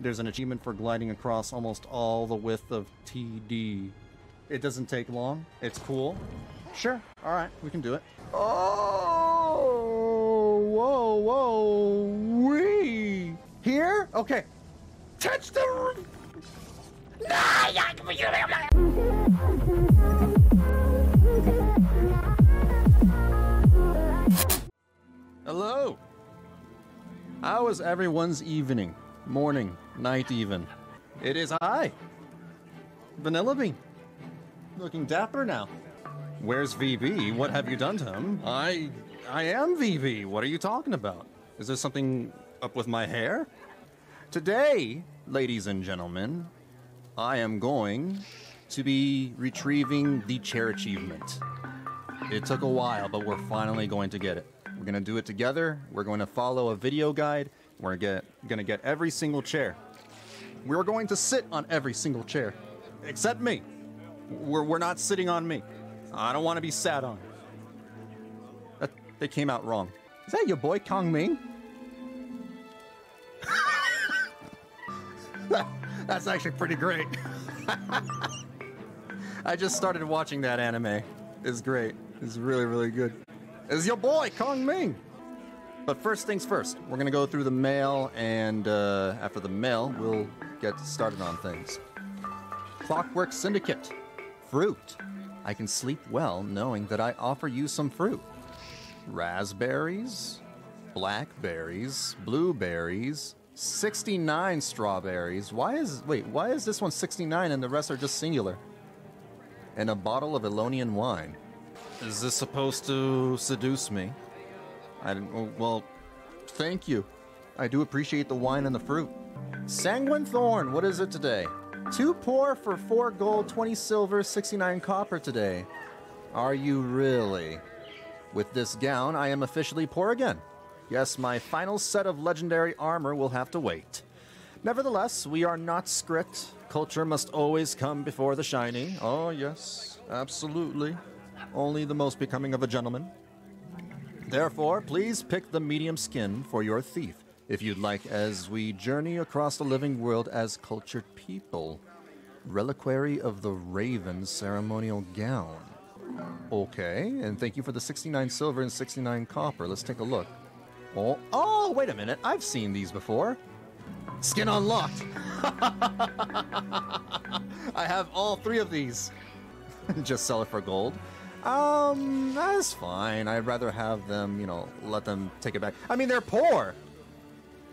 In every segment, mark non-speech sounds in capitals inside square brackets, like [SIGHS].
There's an achievement for gliding across almost all the width of TD. It doesn't take long. It's cool. Sure. All right, we can do it. Oh, whoa, whoa, wee. Here? Okay. Touch the. Hello. How was everyone's evening, morning, night, even? It is I, Vanilla Bean. Looking dapper now. Where's VB? What have you done to him? I. I am VB. What are you talking about? Is there something up with my hair? Today, ladies and gentlemen, I am going to be retrieving the chair achievement. It took a while, but we're finally going to get it. We're going to do it together. We're going to follow a video guide. We're get, to get every single chair. We're going to sit on every single chair, except me. We're, we're not sitting on me. I don't want to be sat on. That, they came out wrong. Is that your boy Kong Ming? [LAUGHS] That's actually pretty great. [LAUGHS] I just started watching that anime. It's great. It's really, really good. It's your boy, Kong Ming. But first things first, we're gonna go through the mail, and uh, after the mail, we'll get started on things. Clockwork Syndicate. Fruit. I can sleep well knowing that I offer you some fruit. Raspberries, blackberries, blueberries, 69 strawberries. Why is wait, why is this one 69 and the rest are just singular? And a bottle of Elonian wine. Is this supposed to seduce me? I didn't oh, well, thank you. I do appreciate the wine and the fruit. Sanguine Thorn, what is it today? Two poor for four gold, 20 silver, 69 copper today. Are you really? With this gown, I am officially poor again. Yes, my final set of legendary armor will have to wait. Nevertheless, we are not Skritt. Culture must always come before the shiny. Oh, yes, absolutely. Only the most becoming of a gentleman. Therefore, please pick the medium skin for your thief, if you'd like, as we journey across the living world as cultured people. Reliquary of the Raven ceremonial gown. Okay, and thank you for the 69 silver and 69 copper. Let's take a look. Oh, oh, wait a minute. I've seen these before. Skin unlocked. [LAUGHS] I have all three of these. [LAUGHS] Just sell it for gold. Um, that's fine. I'd rather have them, you know, let them take it back. I mean, they're poor.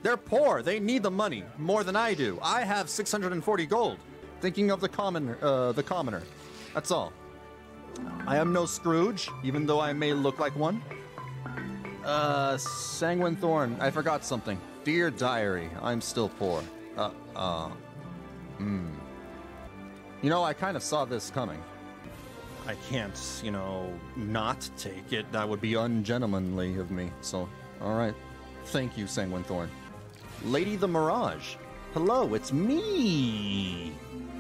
They're poor. They need the money more than I do. I have 640 gold. Thinking of the commoner, uh, the commoner. That's all. I am no Scrooge, even though I may look like one. Uh, Sanguine Thorn, I forgot something. Dear Diary, I'm still poor. Uh, uh, hmm. You know, I kind of saw this coming. I can't, you know, not take it. That would be ungentlemanly of me. So, alright. Thank you, Sanguine Thorn. Lady the Mirage. Hello, it's me!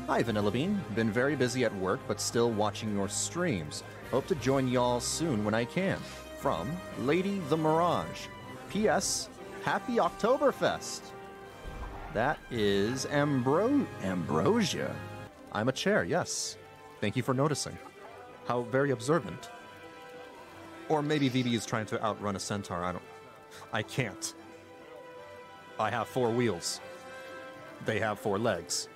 Hi, Vanilla Bean. Been very busy at work, but still watching your streams. Hope to join y'all soon when I can. From Lady the Mirage. P.S. Happy Oktoberfest! That is Ambro- Ambrosia. I'm a chair, yes. Thank you for noticing. How very observant. Or maybe VB is trying to outrun a centaur. I don't. I can't. I have four wheels. They have four legs.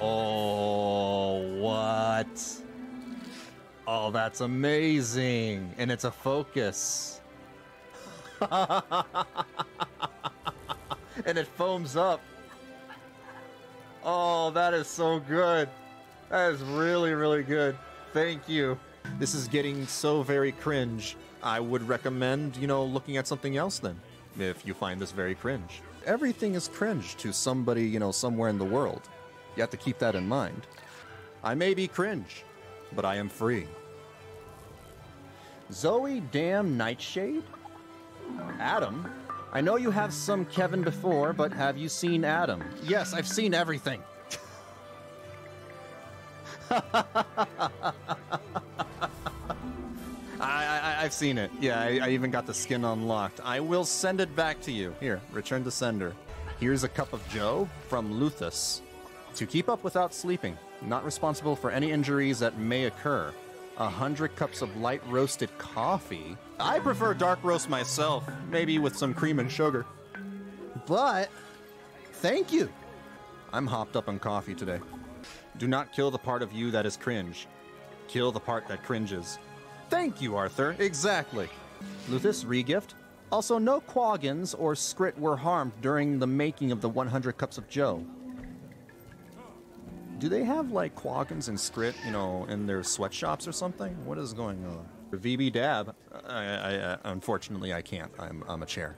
Oh, what? Oh, that's amazing. And it's a focus. [LAUGHS] and it foams up. Oh, that is so good. That is really, really good. Thank you. This is getting so very cringe. I would recommend, you know, looking at something else then, if you find this very cringe. Everything is cringe to somebody, you know, somewhere in the world. You have to keep that in mind. I may be cringe, but I am free. Zoe Damn Nightshade? Adam? I know you have some Kevin before, but have you seen Adam? Yes, I've seen everything. [LAUGHS] I, I've seen it. Yeah, I, I even got the skin unlocked. I will send it back to you. Here, return to sender. Here's a cup of Joe from Luthus. To keep up without sleeping, not responsible for any injuries that may occur. A hundred cups of light roasted coffee. I prefer dark roast myself, maybe with some cream and sugar. But thank you. I'm hopped up on coffee today. Do not kill the part of you that is cringe. Kill the part that cringes. Thank you, Arthur. Exactly. Luthus, regift. Also, no Quaggans or Skritt were harmed during the making of the 100 Cups of Joe. Do they have like Quaggans and Skritt, you know, in their sweatshops or something? What is going on? VB Dab, I, I, I, unfortunately I can't. I'm, I'm a chair.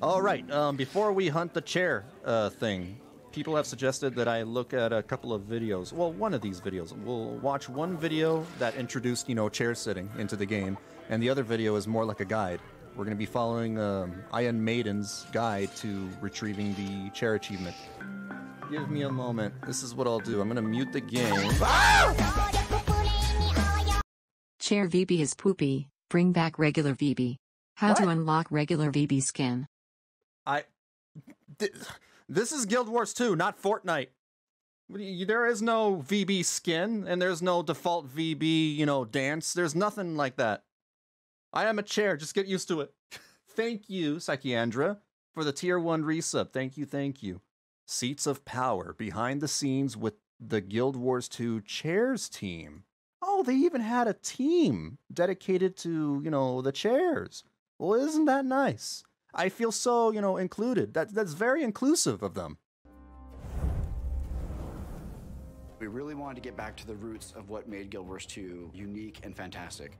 All right, um, before we hunt the chair uh, thing, people have suggested that I look at a couple of videos. Well, one of these videos. We'll watch one video that introduced, you know, chair sitting into the game, and the other video is more like a guide. We're going to be following um, Iron Maiden's guide to retrieving the chair achievement. Give me a moment. This is what I'll do. I'm going to mute the game. Chair VB is poopy. Bring back regular VB. How to unlock regular VB skin. I. Th- This is Guild Wars 2, not Fortnite. There is no VB skin, and there's no default VB, you know, dance. There's nothing like that. I am a chair. Just get used to it. [LAUGHS] thank you, Psychiandra, for the tier 1 resub. Thank you, thank you. Seats of Power, behind the scenes with the Guild Wars 2 chairs team. Oh, they even had a team dedicated to, you know, the chairs. Well, isn't that nice? I feel so, you know, included. That that's very inclusive of them. We really wanted to get back to the roots of what made Guild Wars 2 unique and fantastic.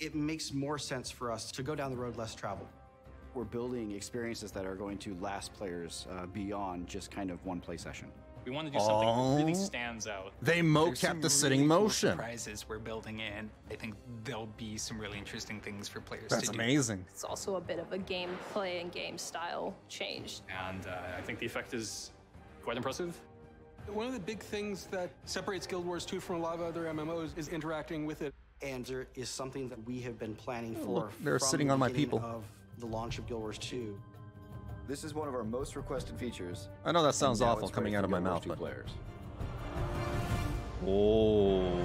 it makes more sense for us to go down the road less traveled. We're building experiences that are going to last players uh, beyond just kind of one play session. We want to do something that really Oh. stands out. They There's mo the sitting really cool motion. Surprises we're building in. I think there'll be some really interesting things for players That's to do. amazing. It's also a bit of a gameplay and game style change. And uh, I think the effect is quite impressive. One of the big things that separates Guild Wars 2 from a lot of other MMOs is interacting with it. And there is something that we have been planning for. Oh, look, they're from sitting the on my people. Of the launch of Guild Wars 2. This is one of our most requested features. I know that sounds awful coming out of my mouth, but players. oh.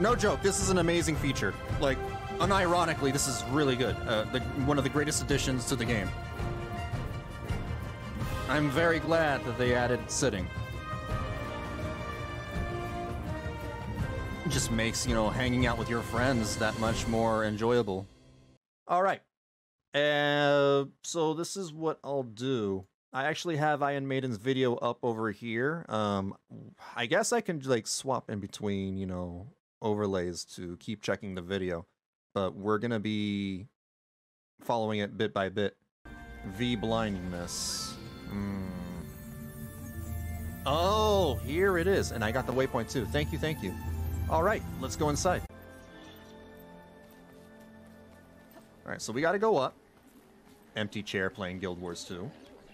No joke, this is an amazing feature. Like, unironically, this is really good. Uh, the, one of the greatest additions to the game. I'm very glad that they added sitting. Just makes, you know, hanging out with your friends that much more enjoyable. All right. Uh, so this is what I'll do. I actually have Iron Maiden's video up over here. Um, I guess I can like swap in between, you know, overlays to keep checking the video, but we're gonna be following it bit by bit. V blindness. Hmm. Oh, here it is, and I got the waypoint too. Thank you, thank you. All right, let's go inside. All right, so we got to go up. Empty chair playing Guild Wars 2.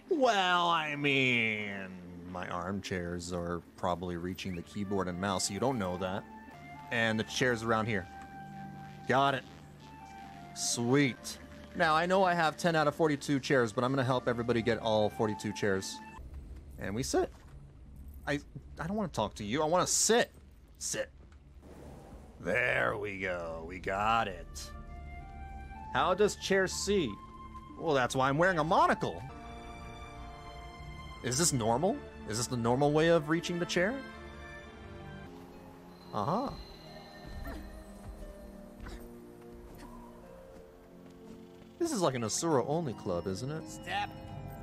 Well, I mean, my armchairs are probably reaching the keyboard and mouse. You don't know that. And the chairs around here. Got it. Sweet. Now, I know I have 10 out of 42 chairs, but I'm going to help everybody get all 42 chairs. And we sit. I I don't want to talk to you. I want to sit. Sit. There we go. We got it. How does chair see? Well, that's why I'm wearing a monocle. Is this normal? Is this the normal way of reaching the chair? Uh-huh. This is like an Asura only club, isn't it? Step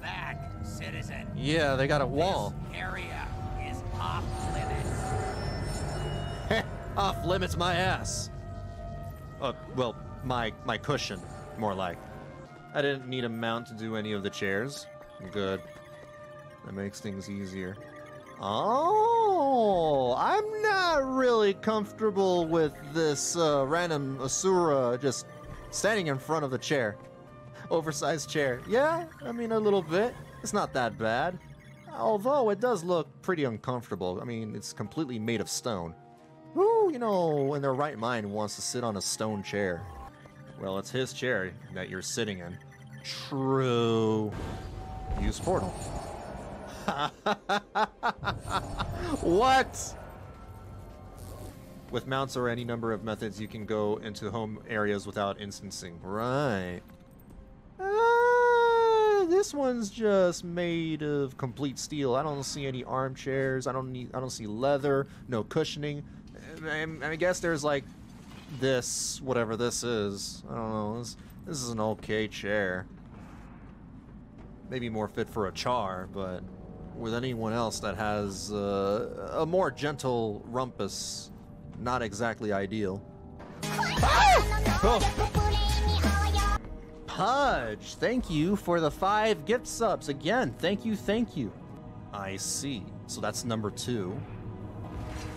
back, citizen. Yeah, they got a wall. This area is off limits. [LAUGHS] Off limits my ass. Uh, well, my my cushion, more like. I didn't need a mount to do any of the chairs. Good. That makes things easier. Oh, I'm not really comfortable with this uh, random Asura just standing in front of the chair. Oversized chair. Yeah, I mean, a little bit. It's not that bad. Although it does look pretty uncomfortable. I mean, it's completely made of stone. Who, you know, in their right mind wants to sit on a stone chair? Well, it's his chair that you're sitting in. True. Use portal. [LAUGHS] what? With mounts or any number of methods, you can go into home areas without instancing. Right. Uh, this one's just made of complete steel. I don't see any armchairs. I don't need. I don't see leather. No cushioning. I, I guess there's like this, whatever this is. I don't know. This, this is an okay chair. Maybe more fit for a charr, but with anyone else that has uh, a more gentle rumpus, not exactly ideal. [LAUGHS] Pudge, thank you for the five gift subs. Again, thank you, thank you. I see. So that's number two.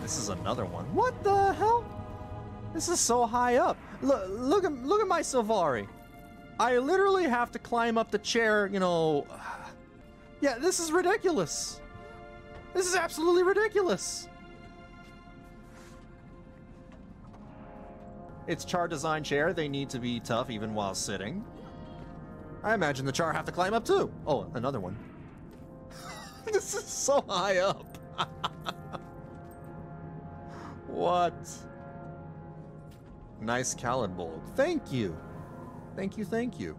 This is another one. What the hell? This is so high up. Look, look at look at my Sylvari. I literally have to climb up the chair, you know. [SIGHS] Yeah, this is ridiculous. This is absolutely ridiculous. It's charr design chair. They need to be tough even while sitting. I imagine the charr have to climb up too. Oh, another one. [LAUGHS] this is so high up. [LAUGHS] what? Nice Calidbold. Thank you. Thank you, thank you.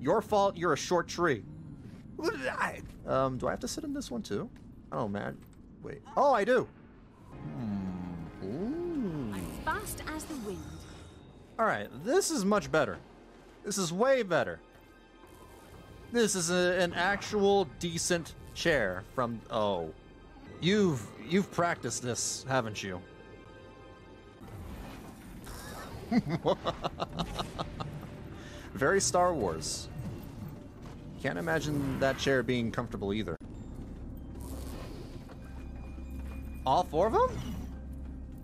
Your fault, you're a short tree. Um, do I have to sit in this one too? Oh man. Wait. Oh, I do. Hmm. Ooh. Fast as the wind. Alright, this is much better. This is way better. This is a, an actual decent chair from oh. You've you've practiced this, haven't you? [LAUGHS] Very Star Wars. Can't imagine that chair being comfortable either. All four of them?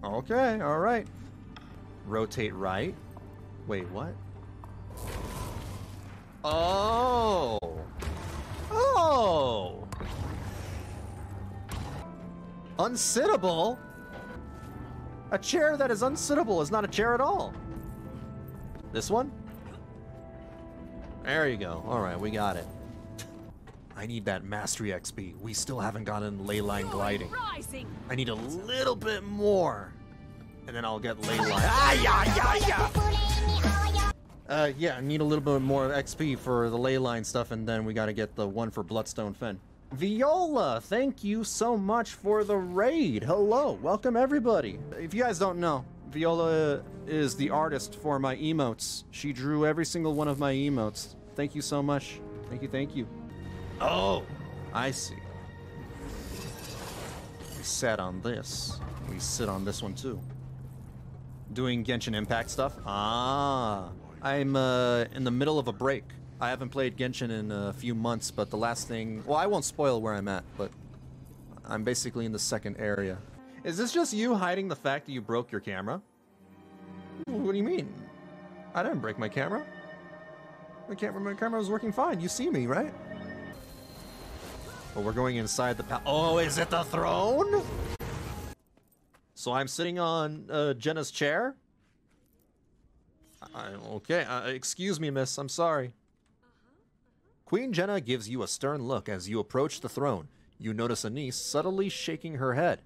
Okay, alright. Rotate right. Wait, what? Oh! Oh! Unsittable? A chair that is unsittable is not a chair at all. This one? There you go. Alright, we got it. I need that mastery XP. We still haven't gotten ley line gliding. Rising. I need a little bit more. And then I'll get ley line. [LAUGHS] Ah, yeah, yeah, yeah! Uh, yeah, I need a little bit more XP for the ley line stuff, and then we gotta get the one for Bloodstone Fen. Viola, thank you so much for the raid. Hello, welcome everybody. If you guys don't know, Viola is the artist for my emotes. She drew every single one of my emotes. Thank you so much. Thank you, thank you. Oh, I see. We sat on this. We sit on this one too. Doing Genshin Impact stuff? Ah. I'm uh, in the middle of a break. I haven't played Genshin in a few months, but the last thing... Well, I won't spoil where I'm at, but I'm basically in the second area. Is this just you hiding the fact that you broke your camera? What do you mean? I didn't break my camera. The camera, my camera was working fine. You see me, right? Well, we're going inside the pal- Oh, is it the throne? So I'm sitting on uh, Jennah's chair? I, okay, uh, excuse me, miss. I'm sorry. Queen Jennah gives you a stern look as you approach the throne. You notice Anise subtly shaking her head.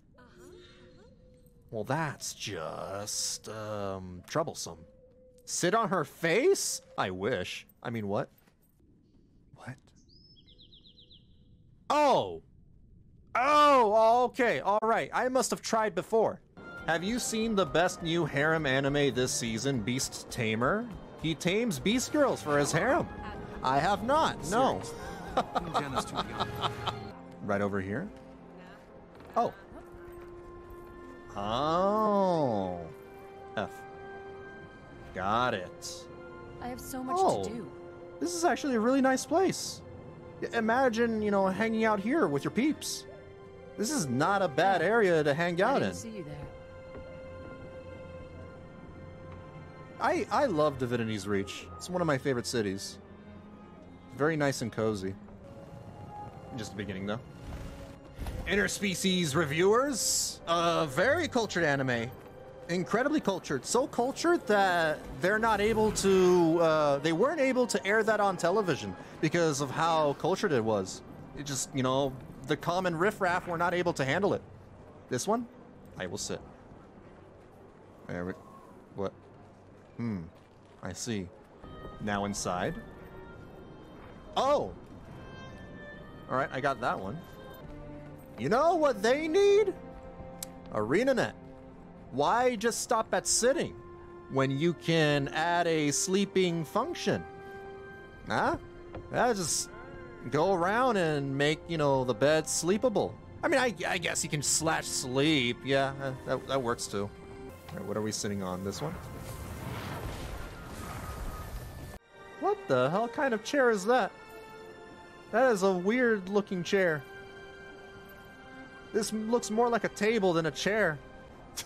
Well, that's just, um, troublesome. Sit on her face? I wish. I mean, what? What? Oh! Oh, okay, alright. I must have tried before. Have you seen the best new harem anime this season, Beast Tamer? He tames beast girls for his harem. I have not, no. [LAUGHS] Jennah's too young. Right over here? Oh. Oh. F. Got it. I have so much Oh. to do. This is actually a really nice place. Imagine, you know, hanging out here with your peeps. This is not a bad area to hang I out didn't in. see you there. I I love Divinity's Reach. It's one of my favorite cities. Very nice and cozy. Just the beginning though. Interspecies reviewers, uh, very cultured anime. incredibly cultured. So cultured that they're not able to, uh, they weren't able to air that on television because of how cultured it was. It just, you know, the common riffraff were not able to handle it. This one, I will sit. There we, what? Hmm, I see. Now inside. Oh! Alright, I got that one. You know what they need? ArenaNet. Why just stop at sitting when you can add a sleeping function? Huh? Yeah, just go around and make, you know, the bed sleepable. I mean, I, I guess you can slash sleep. Yeah, that, that works too. What are we sitting on? This one? What the hell kind of chair is that? That is a weird looking chair. This looks more like a table than a chair.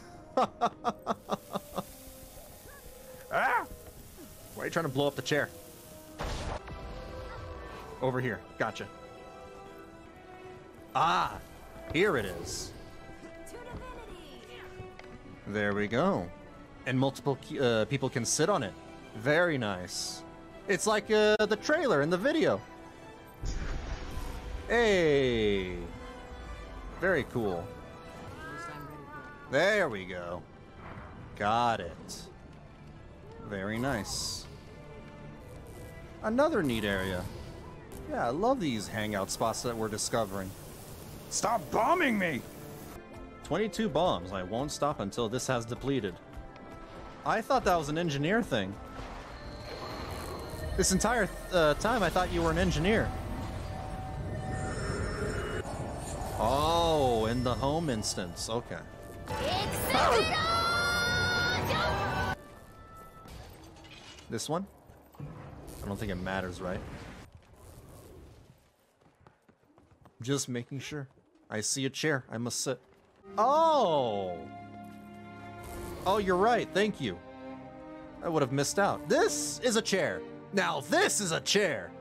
[LAUGHS] ah! Why are you trying to blow up the chair? Over here. Gotcha. Ah! Here it is. There we go. And multiple uh, people can sit on it. Very nice. It's like uh, the trailer in the video. Hey! Very cool. There we go. Got it. Very nice. Another neat area. Yeah, I love these hangout spots that we're discovering. Stop bombing me! 22 bombs. I won't stop until this has depleted. I thought that was an engineer thing. This entire uh, time I thought you were an engineer. Oh, in the home instance. Okay. This one? I don't think it matters, right? Just making sure. I see a chair. I must sit. Oh! Oh, you're right. Thank you. I would have missed out. This is a chair. Now, this is a chair.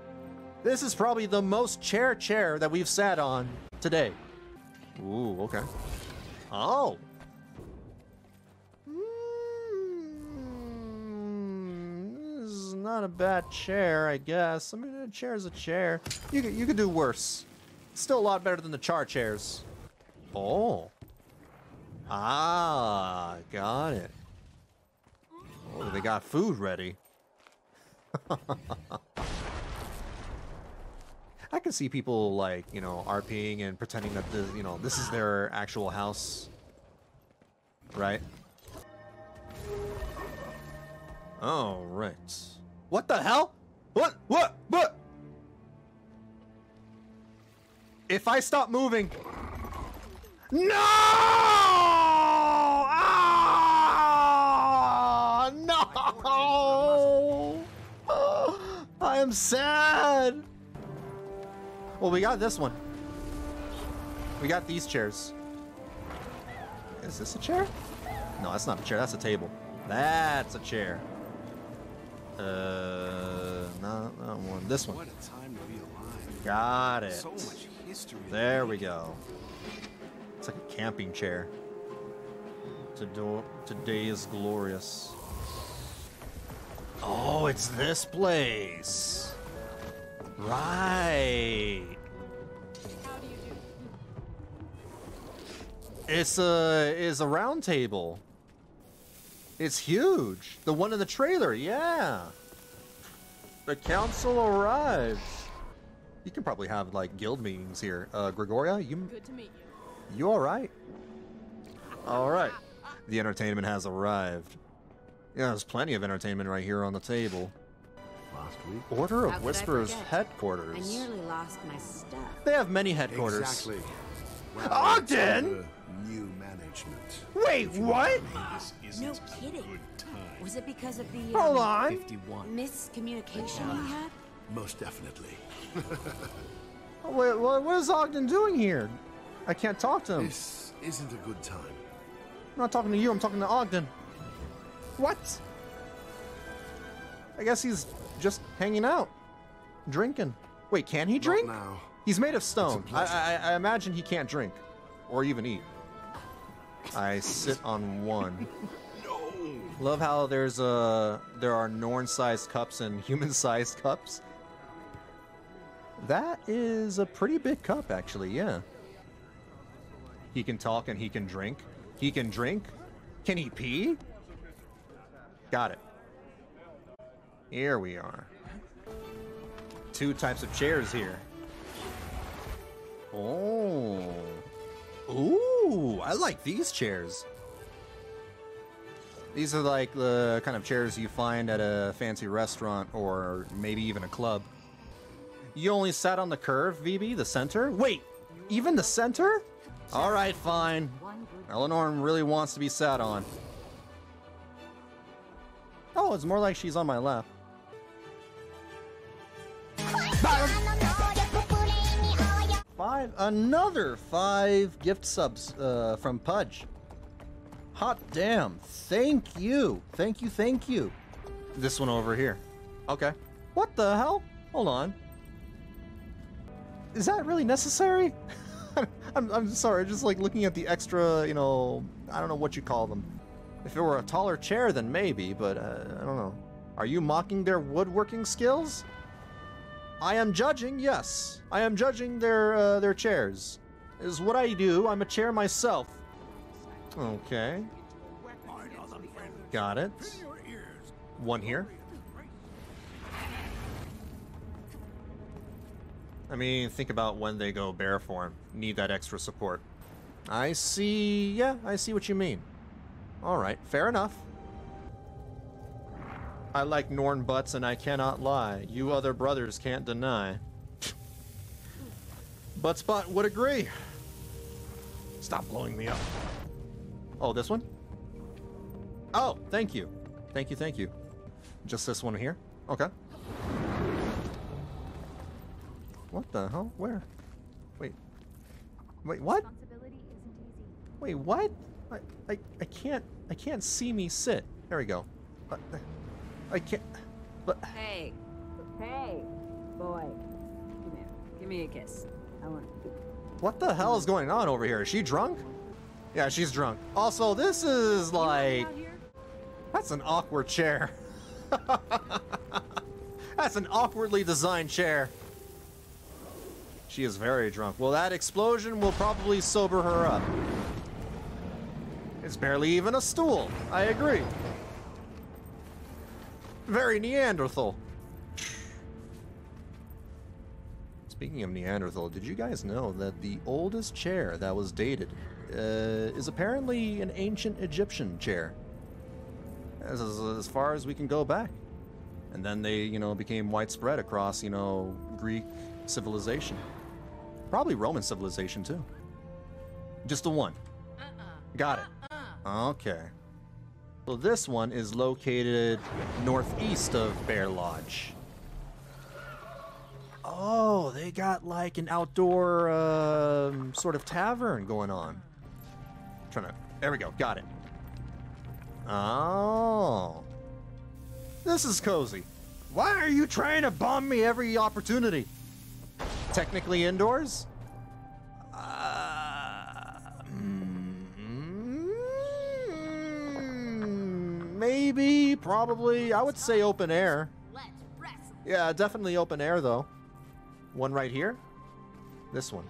This is probably the most chair chair that we've sat on today. Ooh, okay. Oh. Mm, this is not a bad chair, I guess. I mean, a chair is a chair. You could, you could do worse. Still a lot better than the charr chairs. Oh. Ah, got it. Oh, they got food ready. [LAUGHS] I can see people like, you know, RPing and pretending that the, you know, this is their actual house. Right? Oh, right. What the hell? What? What? What? If I stop moving... No! Ah! No! I [GASPS] am sad. Well, we got this one. We got these chairs. Is this a chair? No, that's not a chair. That's a table. That's a chair. Uh, not that one. This one. What a time to be alive. Got it. So much history. There we go. It's like a camping chair. Today, today is glorious. Oh, it's this place. Right. It's a is a round table. It's huge. The one in the trailer, yeah. The council arrives. You can probably have like guild meetings here. Uh, Gregoria, you Good to meet you. you all right? All right. The entertainment has arrived. Yeah, there's plenty of entertainment right here on the table. Last week. Order of could I Whispers headquarters. I nearly lost my stuff. They have many headquarters. Exactly. Well, Ogden! New management. Wait, what? No kidding. Was it because of the Hold um, on. 51. miscommunication we had? Most definitely. [LAUGHS] Wait, what, what is Ogden doing here? I can't talk to him. This isn't a good time. I'm not talking to you, I'm talking to Ogden. What? I guess he's just hanging out, drinking. Wait, can he drink? Not now. He's made of stone. I. I, I imagine he can't drink or even eat. I sit on one. [LAUGHS] no. Love how there's a there are Norn-sized cups and human-sized cups. That is a pretty big cup, actually. Yeah. He can talk and he can drink. He can drink. Can he pee? Got it. Here we are. Two types of chairs here. Oh. Ooh, I like these chairs. These are like the kind of chairs you find at a fancy restaurant or maybe even a club. You only sat on the curve, VB, the center? Wait, even the center? All right, fine. Eleanor really wants to be sat on. Oh, it's more like she's on my lap. Five, another five gift subs uh, from Pudge. Hot damn. Thank you. Thank you, thank you. This one over here. Okay. What the hell? Hold on. Is that really necessary? [LAUGHS] I'm, I'm sorry, just like looking at the extra, you know, I don't know what you call them. If it were a taller chair, then maybe, but uh, I don't know. Are you mocking their woodworking skills? I am judging, yes. I am judging their uh, their chairs. Is what I do. I'm a chair myself. Okay. Got it. One here. I mean, think about when they go bear form. Need that extra support. I see. Yeah, I see what you mean. Alright, fair enough. I like Norn butts and I cannot lie. You other brothers can't deny. Buttspot would agree. Stop blowing me up. Oh, this one? Oh, thank you. Thank you, thank you. Just this one here? Okay. What the hell? Where? Wait. Wait, what? Wait, what? I, I, I can't, I can't see me sit. There we go. Uh, I can't, but... Hey. Hey. Boy. Come here. Give me a kiss. I want What the hell is going on over here? Is she drunk? Yeah, she's drunk. Also, this is like... That's an awkward chair. [LAUGHS] That's an awkwardly designed chair. She is very drunk. Well, that explosion will probably sober her up. It's barely even a stool. I agree. Very Neanderthal. Speaking of Neanderthal, did you guys know that the oldest chair that was dated uh, is apparently an ancient Egyptian chair? As, as, as far as we can go back. And then they, you know, became widespread across, you know, Greek civilization. Probably Roman civilization, too. Just the one. Got it. Okay. So this one is located northeast of Bear Lodge. Oh, they got like an outdoor um, sort of tavern going on. trying to. There we go. Got it. Oh. This is cozy. Why are you trying to bomb me every opportunity? Technically indoors? Maybe, probably. I would say open air. Yeah, definitely open air though. One right here. This one.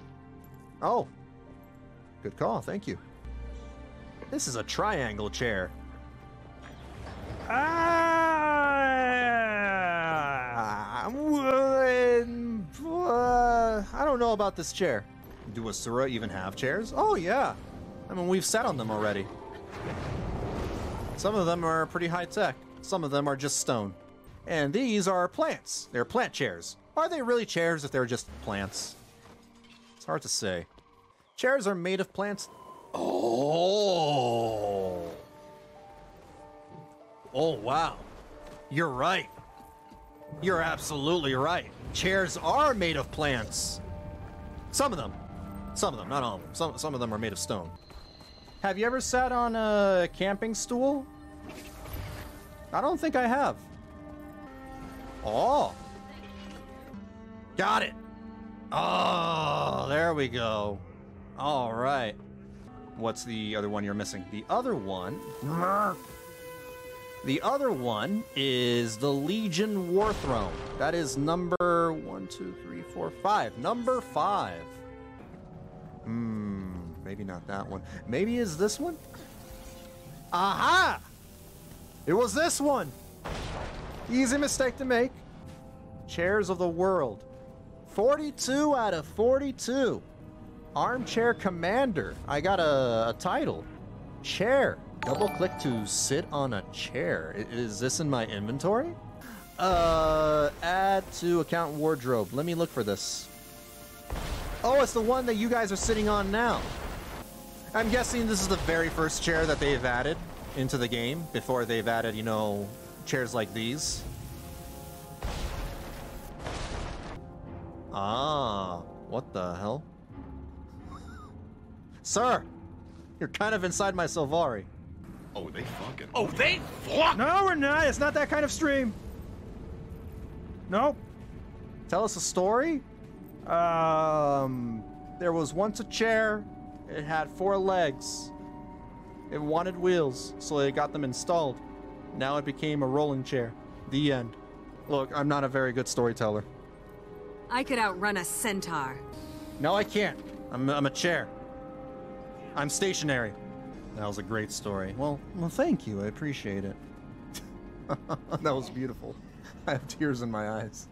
Oh. Good call, thank you. This is a triangle chair. Ah, uh, I don't know about this chair. Do Asura even have chairs? Oh, yeah. I mean, we've sat on them already. Some of them are pretty high tech. Some of them are just stone. And these are plants. They're plant chairs. Are they really chairs if they're just plants? It's hard to say. Chairs are made of plants. Oh. Oh, wow. You're right. You're absolutely right. Chairs are made of plants. Some of them. Some of them, not all of them. Some, some of them are made of stone. Have you ever sat on a camping stool? I don't think I have. Oh. Got it. Oh, there we go. All right. What's the other one you're missing? The other one. The other one is the Legion War Throne. That is number one, two, three, four, five. Number five. Hmm, maybe not that one. Maybe is this one? Aha! It was this one. Easy mistake to make. Chairs of the World. 42 out of 42. Armchair Commander. I got a, a title. Chair. Double click to sit on a chair. Is this in my inventory? Uh, add to account wardrobe. Let me look for this. Oh, it's the one that you guys are sitting on now. I'm guessing this is the very first chair that they've added into the game before they've added, you know, chairs like these. Ah, what the hell? [LAUGHS] Sir, you're kind of inside my Sylvari. Oh, they fucking. Oh, they fuck! No, we're not. It's not that kind of stream. Nope. Tell us a story. Um, there was once a chair. It had four legs. It wanted wheels, so they got them installed. Now it became a rolling chair. The end. Look, I'm not a very good storyteller. I could outrun a centaur. No, I can't. I'm, I'm a chair. I'm stationary. That was a great story. Well, well, thank you. I appreciate it. [LAUGHS] that was beautiful. I have tears in my eyes.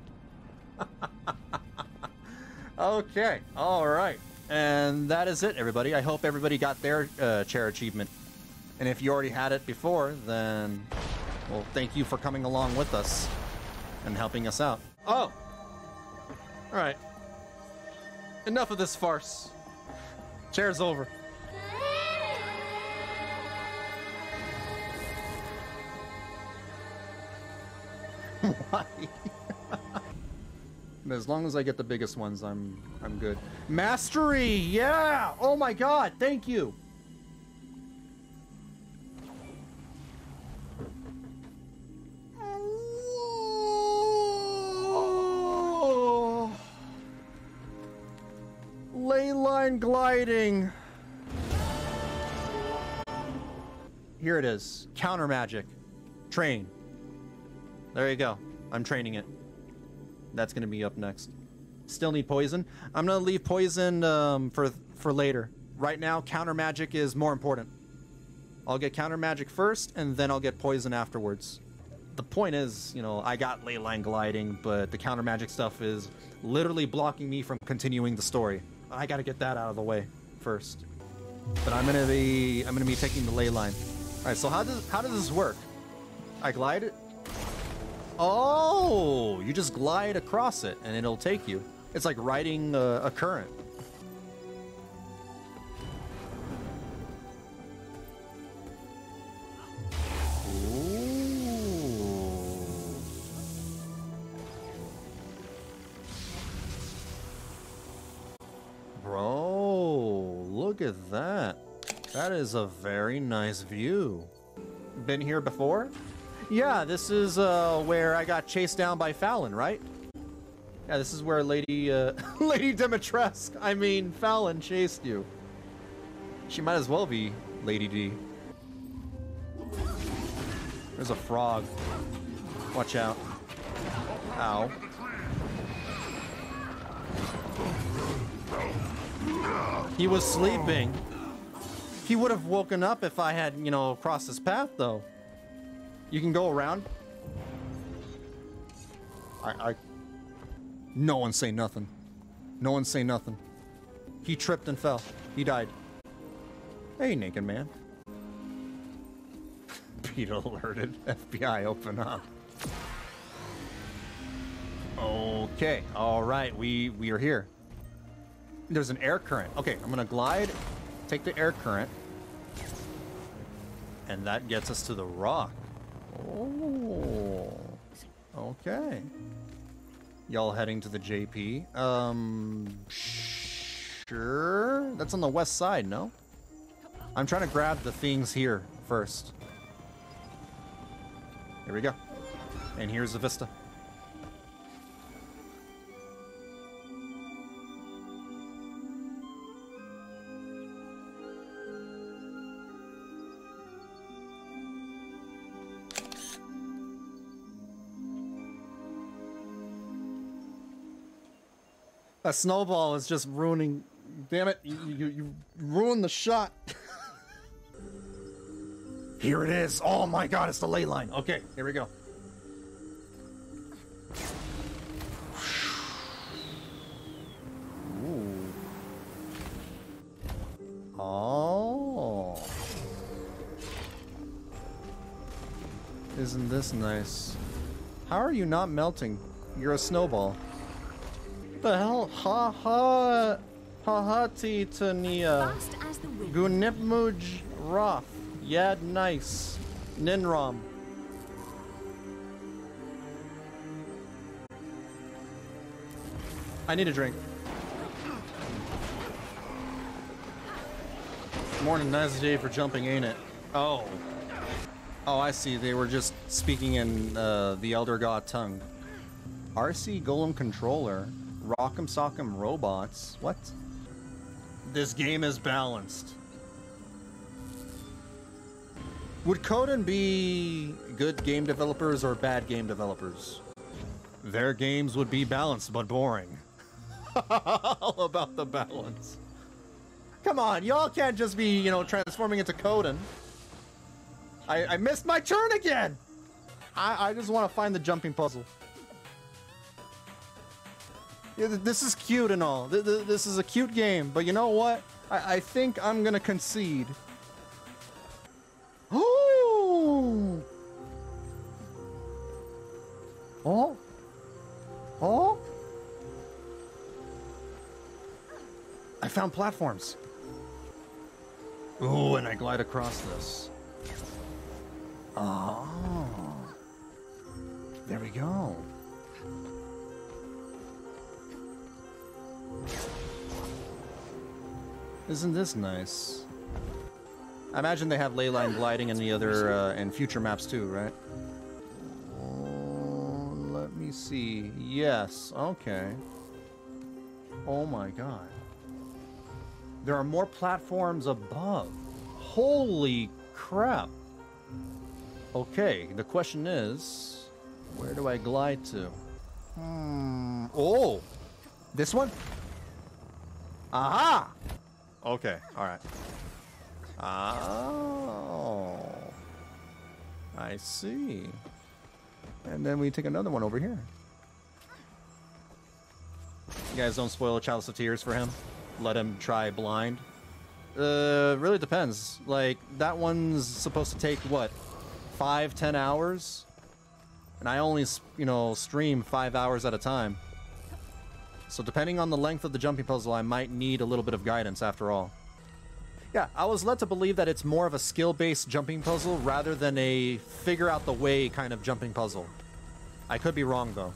[LAUGHS] okay, all right. And that is it, everybody. I hope everybody got their uh, chair achievement. And if you already had it before, then, well, thank you for coming along with us and helping us out. Oh! All right. Enough of this farce. Chair's over. As long as I get the biggest ones, I'm I'm good. Mastery, yeah. Oh my God, thank you. Oh. Gliding. Here it is. Counter magic. Train. There you go. I'm training it. That's gonna be up next. Still need poison. I'm gonna leave poison um, for for later. Right now, counter magic is more important. I'll get counter magic first, and then I'll get poison afterwards. The point is, you know, I got ley line gliding, but the counter magic stuff is literally blocking me from continuing the story. I gotta get that out of the way first. But I'm gonna be I'm gonna be taking the ley line. All right. So how does how does this work? I glide it. Oh, you just glide across it and it'll take you. It's like riding a, a current. Look at that. That is a very nice view. Been here before? Yeah, this is uh, where I got chased down by Fallon, right? Yeah, this is where Lady uh, [LAUGHS] Lady Dimitrescu, I mean Fallon, chased you. She might as well be Lady D. There's a frog. Watch out. Ow. He was sleeping. He would have woken up if I had, you know, crossed his path, though. You can go around. I, I. No one say nothing. No one say nothing. He tripped and fell. He died. Hey, naked man. [LAUGHS] Pete alerted. FBI, open up. Okay. All right. We we are here. There's an air current. Okay, I'm gonna glide. Take the air current. And that gets us to the rock. Oh. Okay. Y'all heading to the JP. Um, sure. That's on the west side, no? I'm trying to grab the things here first. Here we go. And here's the vista. A snowball is just ruining. Damn it! You you, you ruined the shot. [LAUGHS] here it is. Oh my god! It's the ley line. Okay, here we go. Oh. Isn't this nice? How are you not melting? You're a snowball. What the hell? Ha ha. Ha ha titania. Fast as the wind. Gunipmuj Roth. Yad nice. Ninrom. I need a drink. Morning, nice day for jumping, ain't it? Oh. Oh, I see. They were just speaking in uh, the Elder God tongue. RC Golem Controller. Rock'em Sock'em Robots. What? This game is balanced. Would Coden be good game developers or bad game developers? Their games would be balanced but boring. [LAUGHS] All about the balance. Come on, y'all can't just be, you know, transforming into Coden. I, I missed my turn again! I, I just want to find the jumping puzzle. This is cute and all. Th- th- this is a cute game, but you know what? I, I think I'm gonna concede. Oh! [GASPS] Oh? Oh? I found platforms. Ooh, and I glide across this. Oh. There we go. Isn't this nice? I imagine they have ley line gliding in the other uh, in future maps too, right? Oh, let me see. Yes. Okay. Oh my god. There are more platforms above. Holy crap. Okay, the question is, where do I glide to? Hmm. Oh, this one? Aha! Okay, alright. Oh. I see. And then we take another one over here. You guys don't spoil Chalice of Tears for him? Let him try blind? Uh, really depends. Like, that one's supposed to take, what, five, ten hours? And I only, you know, stream five hours at a time. So depending on the length of the jumping puzzle, I might need a little bit of guidance after all. Yeah, I was led to believe that it's more of a skill-based jumping puzzle rather than a figure out the way kind of jumping puzzle. I could be wrong though.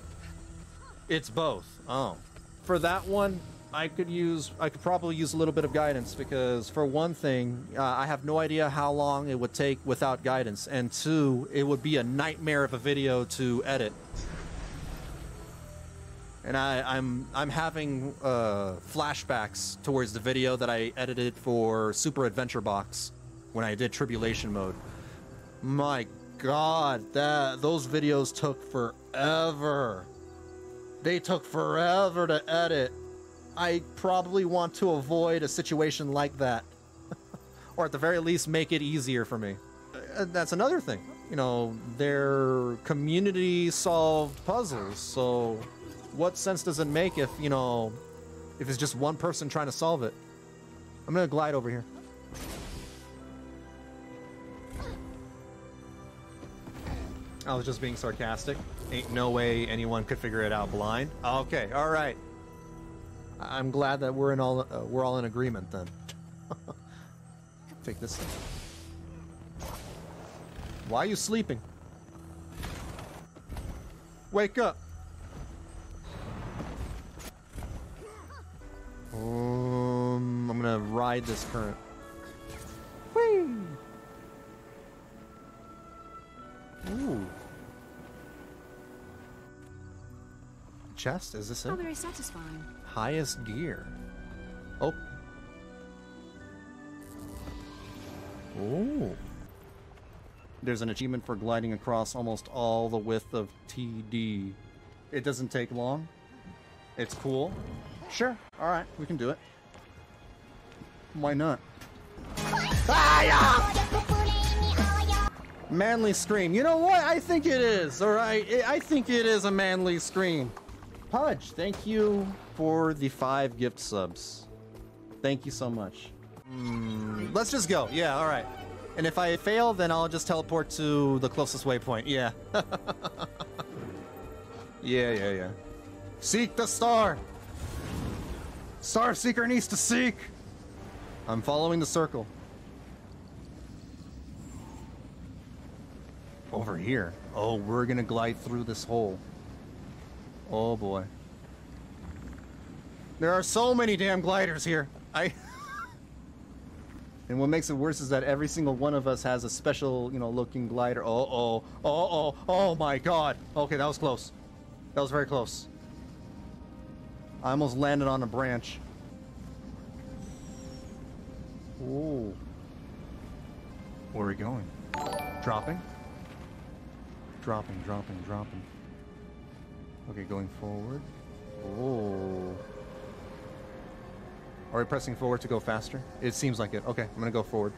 It's both. Oh. For that one, I could use I could probably use a little bit of guidance because for one thing, uh, I have no idea how long it would take without guidance, and two, it would be a nightmare of a video to edit. And I, I'm I'm having uh, flashbacks towards the video that I edited for Super Adventure Box when I did Tribulation Mode. My God, that those videos took forever. They took forever to edit. I probably want to avoid a situation like that, [LAUGHS] or at the very least, make it easier for me. Uh, That's another thing. You know, they're community solved puzzles, so what sense does it make if, you know, if it's just one person trying to solve it? I'm gonna glide over here. I was just being sarcastic. Ain't no way anyone could figure it out blind. Okay, all right. I'm glad that we're in all uh, we're all in agreement then. [LAUGHS] Take this thing. Why are you sleeping? Wake up. Um, I'm gonna ride this current. Whee! Ooh. Chest, is this How it? very satisfying. Highest gear. Oh. Oh. There's an achievement for gliding across almost all the width of TD. It doesn't take long. It's cool. Sure. All right, we can do it. Why not? Manly scream. You know what? I think it is. All right. I think it is a manly scream. Pudge, thank you for the five gift subs. Thank you so much. Mm, let's just go. Yeah. All right. And if I fail, then I'll just teleport to the closest waypoint. Yeah. [LAUGHS] yeah. Yeah. Yeah. Seek the star. Star Seeker needs to seek. I'm following the circle. Over here. Oh, we're gonna glide through this hole. Oh boy. There are so many damn gliders here. I. [LAUGHS] and what makes it worse is that every single one of us has a special, you know, looking glider. Oh, oh, oh, oh, oh my god. Okay, that was close. That was very close. I almost landed on a branch. Ooh. Where are we going? Dropping? Dropping, dropping, dropping. Okay, going forward. Oh. Are we pressing forward to go faster? It seems like it. Okay, I'm gonna go forward.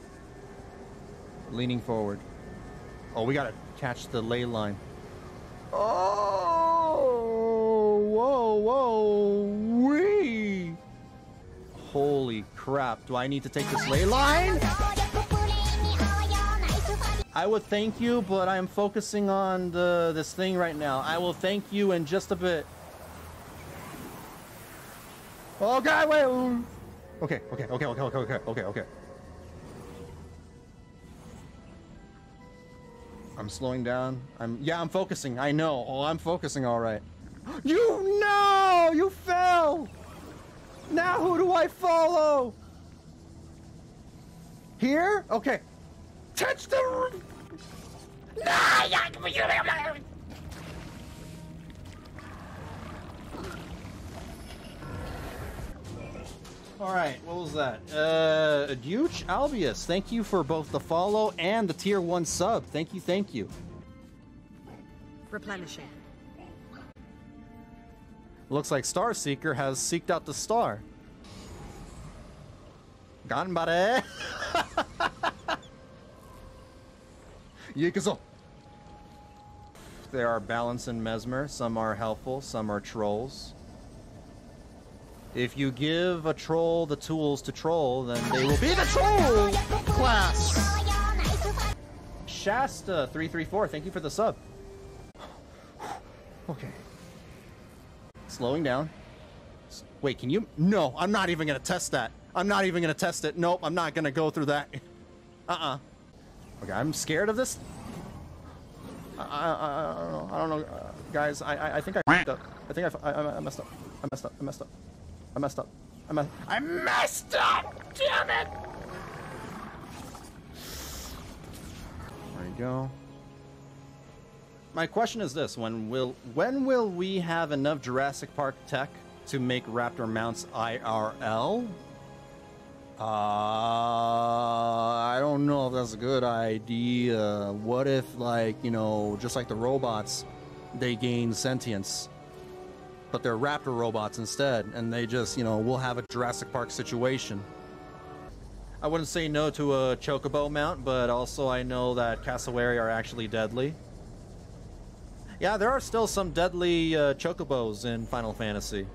Leaning forward. Oh, we gotta catch the ley line. Oh! Holy crap, do I need to take this ley line? I would thank you, but I'm focusing on the this thing right now. I will thank you in just a bit. Oh god, wait. Okay, okay, okay, okay, okay, okay, okay, okay. I'm slowing down. I'm yeah, I'm focusing. I know. Oh, I'm focusing all right. [GASPS] You no! You fell. Now who do I follow? Here? Okay. Touch the. All right, what was that? Uh, Duch Albius, thank you for both the follow and the tier one sub. Thank you, thank you. Replenishing. Looks like Star Seeker has seeked out the star. Ganbare! [LAUGHS] Yikuzo! There are Balance and Mesmer. Some are helpful, some are trolls. If you give a troll the tools to troll, then they will be the troll class! [LAUGHS] Shasta334, thank you for the sub. Slowing down. Wait, can you? No, I'm not even gonna test that. I'm not even gonna test it. Nope, I'm not gonna go through that. [LAUGHS] Uh-uh. Okay, I'm scared of this. I, I, I, don't know. I don't know, uh, guys. I, I, I think I [LAUGHS] f***ed up. I think I, I- I messed up. I messed up. I messed up. I messed up. I messed. I messed up. Damn it! There you go. My question is this: When will when will we have enough Jurassic Park tech to make Raptor mounts IRL? Uh, I don't know if that's a good idea. What if, like, you know, just like the robots, they gain sentience, but they're Raptor robots instead, and they just, you know, we'll have a Jurassic Park situation. I wouldn't say no to a Chocobo mount, but also I know that cassowary are actually deadly. Yeah, there are still some deadly uh, chocobos in Final Fantasy.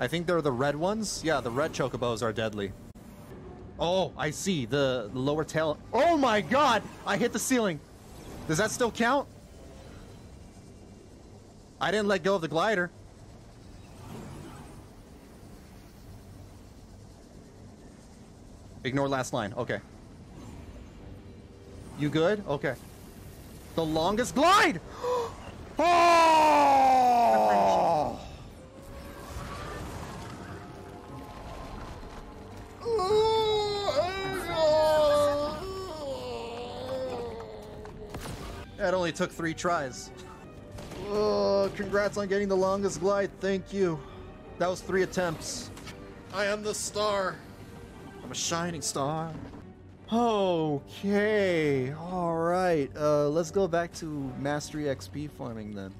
I think they're the red ones. Yeah, the red chocobos are deadly. Oh, I see. The, the lower tail. Oh my god! I hit the ceiling. Does that still count? I didn't let go of the glider. Ignore last line. Okay. You good? Okay. The longest glide! oh! [GASPS] That only took three tries. Oh, congrats on getting the longest glide. Thank you. That was three attempts. I am the star. I'm a shining star. Okay. All right. Uh, let's go back to Mastery XP farming then.